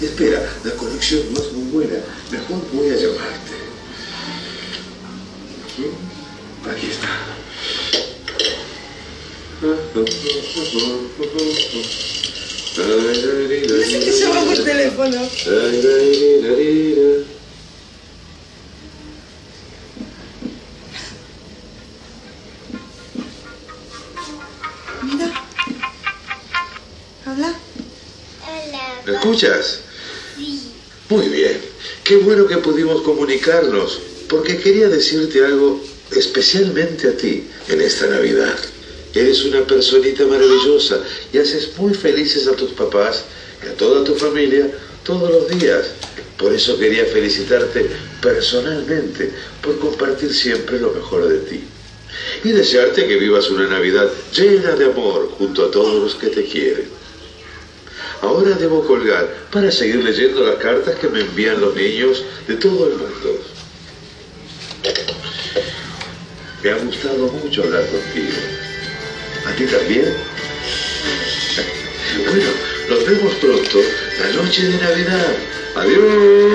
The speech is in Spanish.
Espera, la conexión no es muy buena. Mejor voy a llamarte. ¿Mm? Aquí está. Dice que llama por teléfono. Mira. Habla. ¿Me escuchas? Muy bien. Qué bueno que pudimos comunicarnos, porque quería decirte algo especialmente a ti en esta Navidad. Eres una personita maravillosa y haces muy felices a tus papás y a toda tu familia todos los días. Por eso quería felicitarte personalmente por compartir siempre lo mejor de ti. Y desearte que vivas una Navidad llena de amor junto a todos los que te quieren. Ahora debo colgar para seguir leyendo las cartas que me envían los niños de todo el mundo. Me ha gustado mucho hablar contigo. ¿A ti también? Bueno, nos vemos pronto, la noche de Navidad. Adiós.